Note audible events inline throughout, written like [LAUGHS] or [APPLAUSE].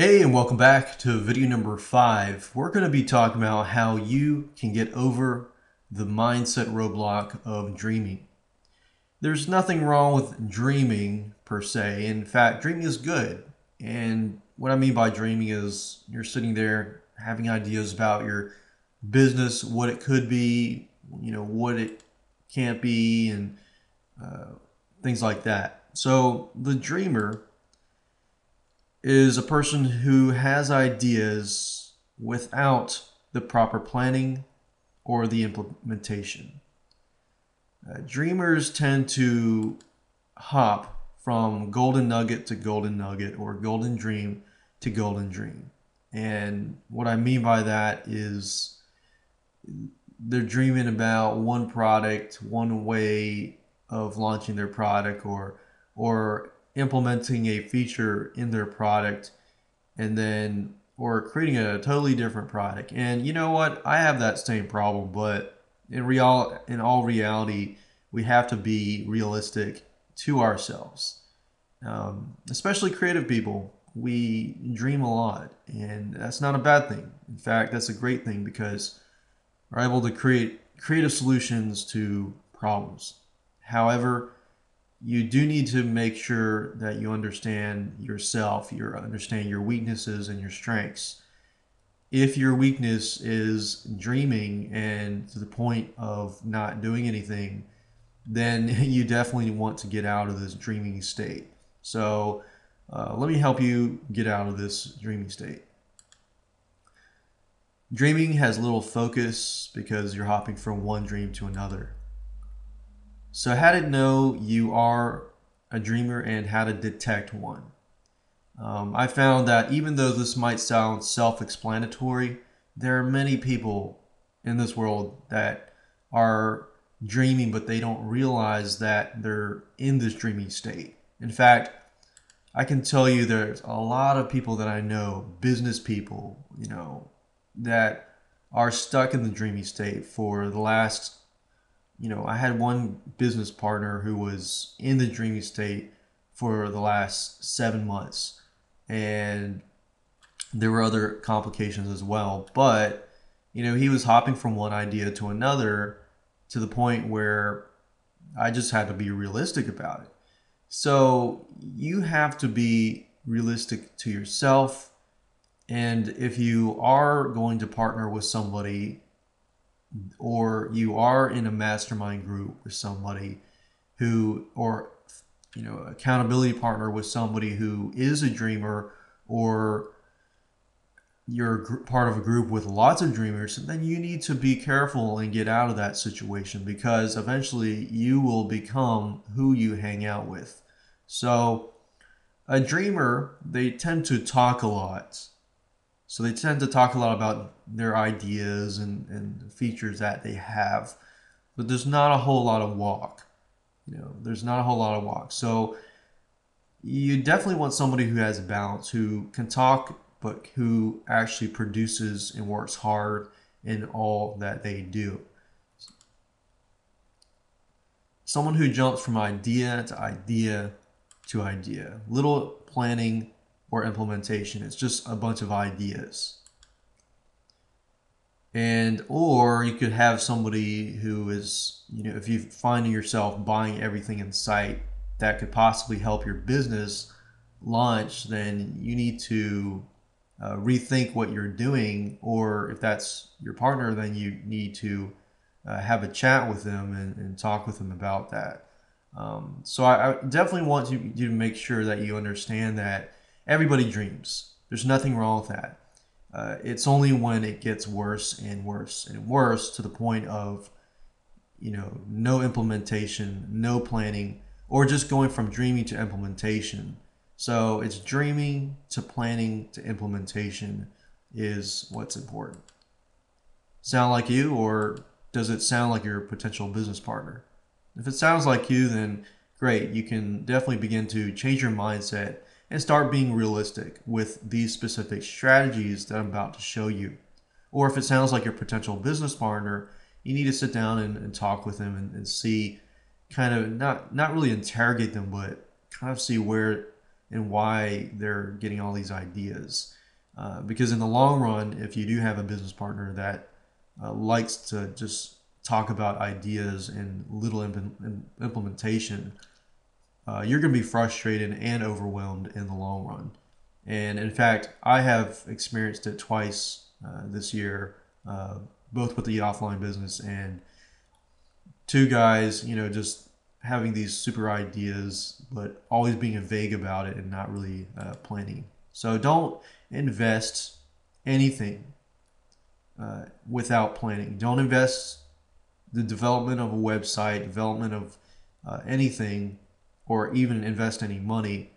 Hey, and welcome back to video number five. We're going to be talking about how you can get over the mindset roadblock of dreaming. There's nothing wrong with dreaming per se. In fact, dreaming is good. And what I mean by dreaming is you're sitting there having ideas about your business, what it could be, you know, what it can't be, and uh, things like that. So the dreamer is a person who has ideas without the proper planning or the implementation. Uh, dreamers tend to hop from golden nugget to golden nugget or golden dream to golden dream. And what I mean by that is they're dreaming about one product, one way of launching their product or or implementing a feature in their product and then or creating a totally different product. And you know what? I have that same problem, but in real in all reality, we have to be realistic to ourselves. Um, especially creative people, we dream a lot, and that's not a bad thing. In fact, that's a great thing because we're able to create creative solutions to problems. However, you do need to make sure that you understand yourself, you understand your weaknesses and your strengths. If your weakness is dreaming and to the point of not doing anything, then [LAUGHS] you definitely want to get out of this dreaming state. So, uh, let me help you get out of this dreaming state. Dreaming has little focus because you're hopping from one dream to another. So, how to know you are a dreamer and how to detect one. Um, I found that even though this might sound self explanatory, there are many people in this world that are dreaming, but they don't realize that they're in this dreaming state. In fact, I can tell you there's a lot of people that I know, business people, you know, that are stuck in the dreamy state for the last you know, I had one business partner who was in the dreamy state for the last seven months, and there were other complications as well. But you know, he was hopping from one idea to another to the point where I just had to be realistic about it. So you have to be realistic to yourself. And if you are going to partner with somebody or you are in a mastermind group with somebody who or you know accountability partner with somebody who is a dreamer or you're part of a group with lots of dreamers then you need to be careful and get out of that situation because eventually you will become who you hang out with. So a dreamer they tend to talk a lot so they tend to talk a lot about their ideas and, and features that they have, but there's not a whole lot of walk. You know, there's not a whole lot of walk. So you definitely want somebody who has balance, who can talk, but who actually produces and works hard in all that they do. Someone who jumps from idea to idea to idea. Little planning or implementation. It's just a bunch of ideas. And or you could have somebody who is, you know, if you find yourself buying everything in sight that could possibly help your business launch, then you need to uh, rethink what you're doing. Or if that's your partner, then you need to uh, have a chat with them and, and talk with them about that. Um, so I, I, definitely want you, you to make sure that you understand that Everybody dreams. There's nothing wrong with that. Uh, it's only when it gets worse and worse and worse to the point of, you know, no implementation, no planning, or just going from dreaming to implementation. So it's dreaming to planning to implementation is what's important. Sound like you, or does it sound like your potential business partner? If it sounds like you, then great. You can definitely begin to change your mindset and start being realistic with these specific strategies that I'm about to show you. Or if it sounds like your potential business partner, you need to sit down and, and talk with them and, and, see kind of not not really interrogate them, but kind of see where and why they're getting all these ideas. Uh, because in the long run, if you do have a business partner that uh, likes to just talk about ideas and little imp- implementation, uh, you're going to be frustrated and overwhelmed in the long run. And in fact, I have experienced it twice uh, this year, uh, both with the offline business and two guys, you know, just having these super ideas, but always being vague about it and not really uh, planning. So don't invest anything uh, without planning. Don't invest the development of a website, development of uh, anything, or even invest any money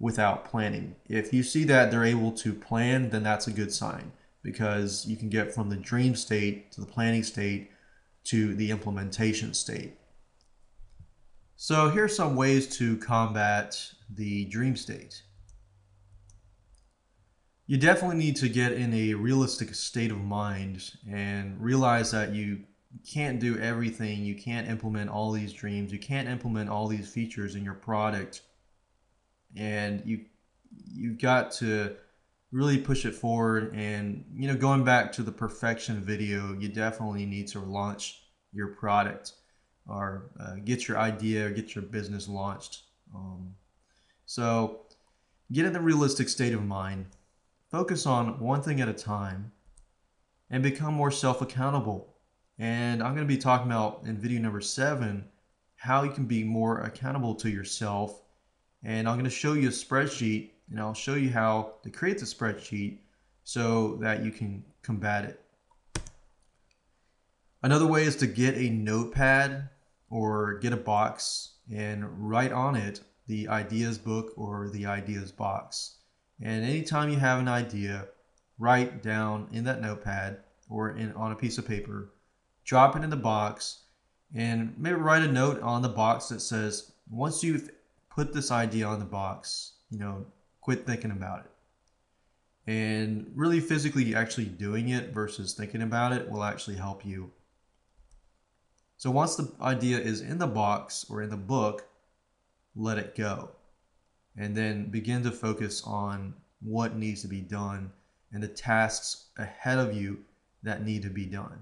without planning. If you see that they're able to plan, then that's a good sign because you can get from the dream state to the planning state to the implementation state. So here's some ways to combat the dream state. You definitely need to get in a realistic state of mind and realize that you can't do everything. You can't implement all these dreams. You can't implement all these features in your product. And you you've got to really push it forward and you know going back to the perfection video, you definitely need to launch your product or uh, get your idea or get your business launched. Um, so get in the realistic state of mind. Focus on one thing at a time and become more self accountable and I'm going to be talking about in video number seven how you can be more accountable to yourself. And I'm going to show you a spreadsheet and I'll show you how to create the spreadsheet so that you can combat it. Another way is to get a notepad or get a box and write on it the ideas book or the ideas box. And anytime you have an idea, write down in that notepad or in on a piece of paper drop it in the box, and maybe write a note on the box that says, once you've put this idea on the box, you know, quit thinking about it. And really physically actually doing it versus thinking about it will actually help you. So once the idea is in the box or in the book, let it go. And then begin to focus on what needs to be done and the tasks ahead of you that need to be done.